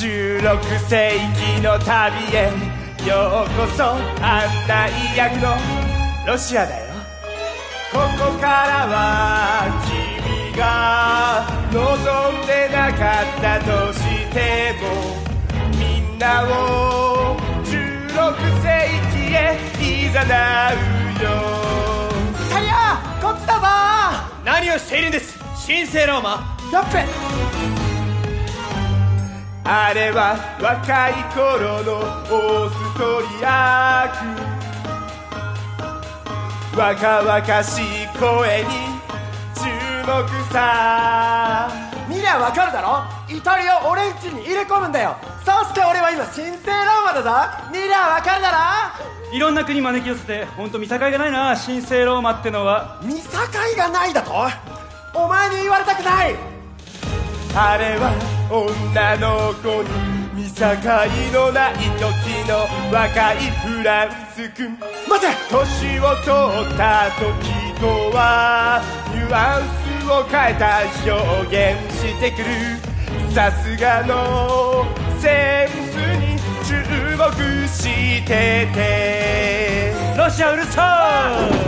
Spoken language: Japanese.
16世紀の旅へ。ようこそ案内役のロシアだよ。ここからは君が望んでなかったとしてもみんなを16世紀へいざなうよ。イタリアこっちだぞ。何をしているんです。神聖ローマ。やっべあれは若い頃のオーストリア区若々しい声に注目さ。見りゃわかるだろ？イタリアを俺んちに入れ込むんだよ。そして俺は今神聖ローマだぞ。見りゃわかるだろ？いろんな国招き寄せて本当見境がないな。神聖ローマってのは。見境がないだと？お前に言われたくない。あれは女の子に見境のない時の若いフランス君。待て。年を取った時とはニュアンスを変えた表現してくる。さすがのセンスに注目してて。ロシアうるさい